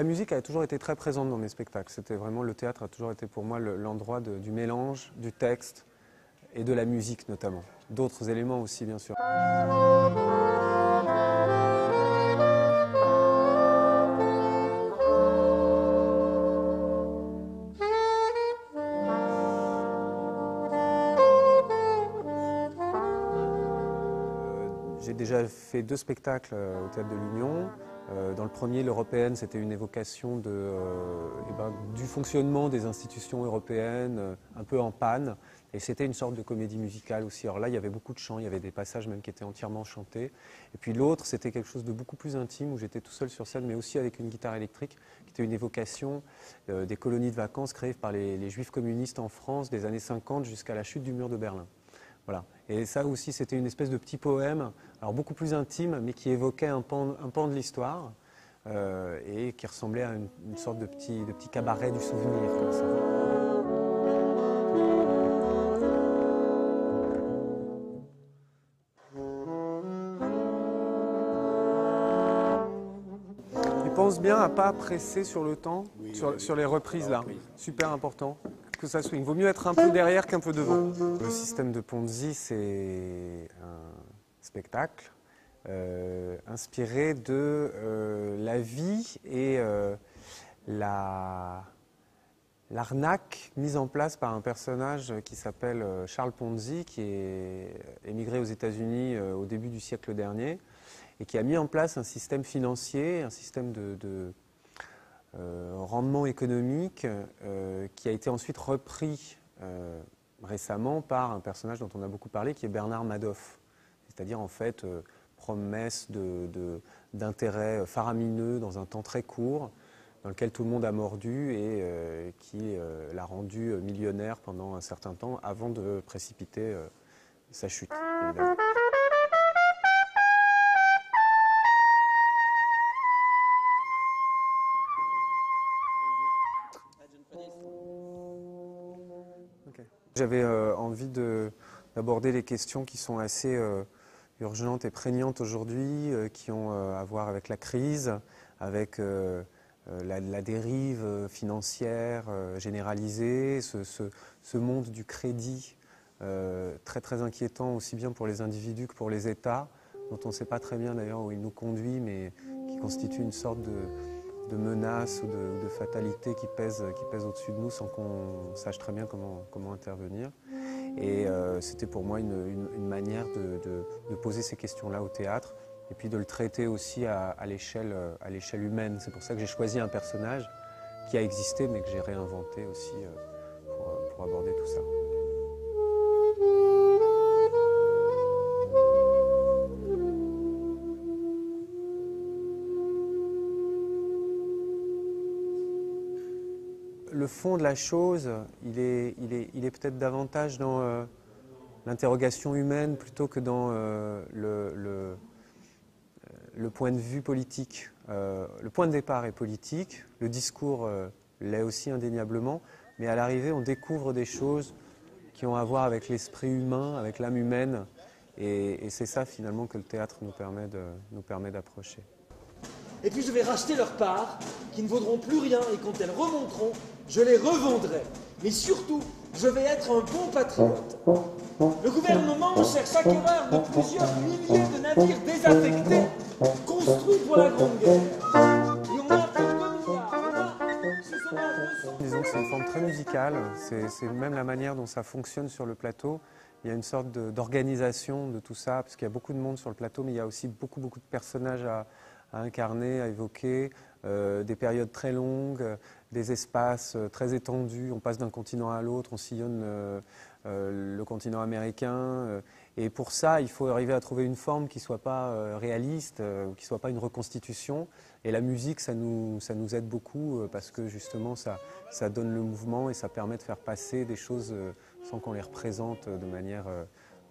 La musique a toujours été très présente dans mes spectacles. C'était vraiment le théâtre a toujours été pour moi l'endroit du mélange du texte et de la musique notamment. D'autres éléments aussi bien sûr. J'ai déjà fait deux spectacles euh, au Théâtre de l'Union. Euh, dans le premier, l'européenne, c'était une évocation euh, eh ben, du fonctionnement des institutions européennes, un peu en panne. Et c'était une sorte de comédie musicale aussi. Alors là, il y avait beaucoup de chants, il y avait des passages même qui étaient entièrement chantés. Et puis l'autre, c'était quelque chose de beaucoup plus intime, où j'étais tout seul sur scène, mais aussi avec une guitare électrique, qui était une évocation des colonies de vacances créées par les juifs communistes en France des années 50 jusqu'à la chute du mur de Berlin. Voilà. Et ça aussi, c'était une espèce de petit poème, alors beaucoup plus intime, mais qui évoquait un pan, un pan de l'histoire euh, et qui ressemblait à une, sorte de petit, de petit, cabaret du souvenir. Comme ça. pense bien à pas presser sur le temps, sur, sur, les reprises là. Super important que ça. Vaut mieux être un peu derrière qu'un peu devant. Le système de Ponzi, c'est un spectacle euh, inspiré de euh, la vie et euh, la l'arnaque mise en place par un personnage qui s'appelle Charles Ponzi, qui est émigré aux États-Unis au début du siècle dernier et qui a mis en place un système financier, un système de rendement économique euh, qui a été ensuite repris euh, récemment par un personnage dont on a beaucoup parlé, qui est Bernard Madoff. C'est-à-dire en fait promesse d'intérêt faramineux dans un temps très court, dans lequel tout le monde a mordu et qui l'a rendu millionnaire pendant un certain temps avant de précipiter sa chute. J'avais euh, envie d'aborder les questions qui sont assez euh, urgentes et prégnantes aujourd'hui, euh, qui ont à voir avec la crise, avec la, dérive financière généralisée, ce, monde du crédit très très inquiétant aussi bien pour les individus que pour les États, dont on ne sait pas très bien d'ailleurs où il nous conduit, mais qui constitue une sorte de de menaces ou de, fatalités qui pèsent, qui pèsent au-dessus de nous sans qu'on sache très bien comment, intervenir. Et euh, c'était pour moi une, manière de, poser ces questions-là au théâtre et puis de le traiter aussi à, l'échelle humaine. C'est pour ça que j'ai choisi un personnage qui a existé mais que j'ai réinventé aussi euh, pour aborder tout ça. Le fond de la chose, il est, peut-être davantage dans euh, l'interrogation humaine plutôt que dans euh, le, point de vue politique. Euh, le point de départ est politique, le discours l'est aussi indéniablement, mais à l'arrivée, on découvre des choses qui ont à voir avec l'esprit humain, avec l'âme humaine, et, et c'est ça finalement que le théâtre nous permet d'approcher. Et puis je vais racheter leurs parts, qui ne vaudront plus rien, et quand elles remonteront, je les revendrai. Mais surtout, je vais être un bon patriote. Le gouvernement cherche acquéreur de plusieurs milliers de navires désaffectés, construits pour la Grande Guerre. Et on a Disons que c'est une forme très musicale, c'est même la manière dont ça fonctionne sur le plateau. Il y a une sorte d'organisation de, tout ça, parce qu'il y a beaucoup de monde sur le plateau, mais il y a aussi beaucoup, beaucoup de personnages à, à incarner, à évoquer, euh, des périodes très longues, des espaces euh, très étendus. On passe d'un continent à l'autre, on sillonne euh, le continent américain. et pour ça, il faut arriver à trouver une forme qui ne soit pas réaliste, qui ne soit pas une reconstitution. Et la musique, ça nous, ça nous aide beaucoup parce que justement, ça, ça donne le mouvement et ça permet de faire passer des choses sans qu'on les représente de manière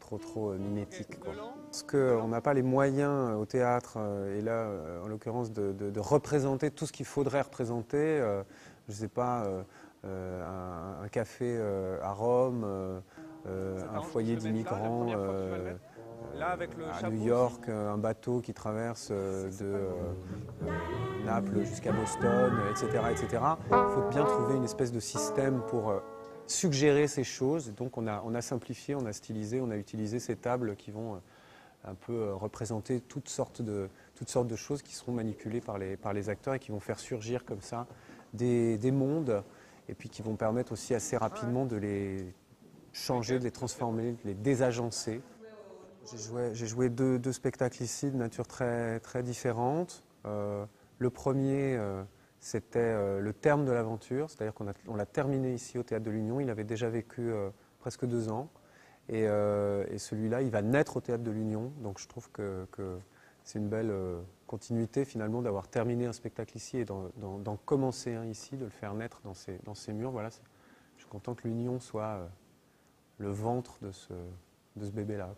trop trop euh, mimétique. Quoi. Parce qu'on n'a pas les moyens euh, au théâtre, euh, et là en l'occurrence de, représenter tout ce qu'il faudrait représenter, je ne sais pas, un, café à Rome, un foyer d'immigrants, Là, avec le à New York, un bateau qui traverse de Naples jusqu'à Boston, etc., etc. Il faut bien trouver une espèce de système pour suggérer ces choses. Donc on a, on a simplifié, on a stylisé, on a utilisé ces tables qui vont un peu représenter toutes sortes de, toutes sortes de choses qui seront manipulées par les, par les acteurs et qui vont faire surgir comme ça des, des mondes et puis qui vont permettre aussi assez rapidement de les changer, de les transformer, de les désagencer. J'ai joué, joué deux, deux, spectacles ici de nature très, très différente. Euh, le premier, euh, c'était euh, le terme de l'aventure, c'est-à-dire qu'on l'a terminé ici au Théâtre de l'Union. Il avait déjà vécu presque deux ans. Et, et celui-là, il va naître au Théâtre de l'Union. Donc je trouve que, c'est une belle euh, continuité finalement d'avoir terminé un spectacle ici et d'en commencer un ici, de le faire naître dans ces, murs. Voilà, je suis content que l'union soit euh, le ventre de ce bébé-là.